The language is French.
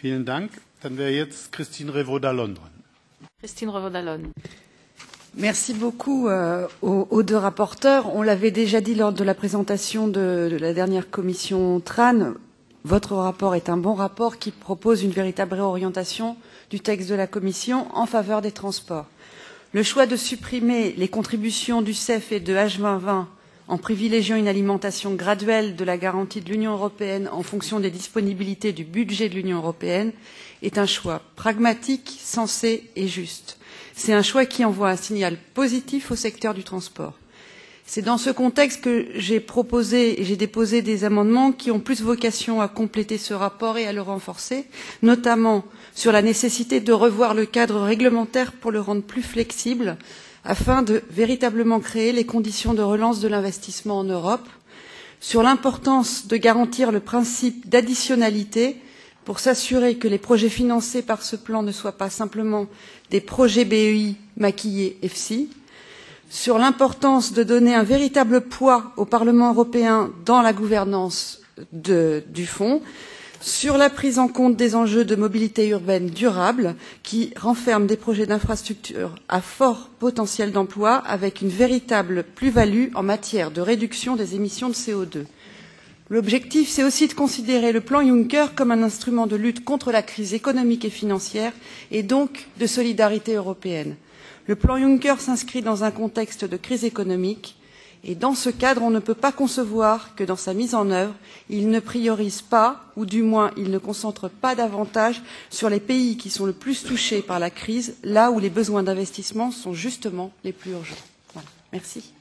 Vielen Dank. Dann wäre jetzt Christine Revaud-Dallon dran. Christine Revaud-Dallon. Merci beaucoup euh, aux, aux deux rapporteurs. On l'avait déjà dit lors de la présentation de, de la dernière commission TRAN. Votre rapport est un bon rapport qui propose une véritable réorientation du texte de la Commission en faveur des transports. Le choix de supprimer les contributions du CEF et de H2020 en privilégiant une alimentation graduelle de la garantie de l'Union européenne en fonction des disponibilités du budget de l'Union européenne est un choix pragmatique, sensé et juste. C'est un choix qui envoie un signal positif au secteur du transport. C'est dans ce contexte que j'ai proposé et j'ai déposé des amendements qui ont plus vocation à compléter ce rapport et à le renforcer, notamment sur la nécessité de revoir le cadre réglementaire pour le rendre plus flexible afin de véritablement créer les conditions de relance de l'investissement en Europe, sur l'importance de garantir le principe d'additionnalité pour s'assurer que les projets financés par ce plan ne soient pas simplement des projets BEI maquillés EFSI, sur l'importance de donner un véritable poids au Parlement européen dans la gouvernance du fonds, sur la prise en compte des enjeux de mobilité urbaine durable qui renferment des projets d'infrastructure à fort potentiel d'emploi avec une véritable plus-value en matière de réduction des émissions de CO2. L'objectif, c'est aussi de considérer le plan Juncker comme un instrument de lutte contre la crise économique et financière et donc de solidarité européenne. Le plan Juncker s'inscrit dans un contexte de crise économique et dans ce cadre, on ne peut pas concevoir que dans sa mise en œuvre, il ne priorise pas, ou du moins il ne concentre pas davantage sur les pays qui sont le plus touchés par la crise, là où les besoins d'investissement sont justement les plus urgents. Merci.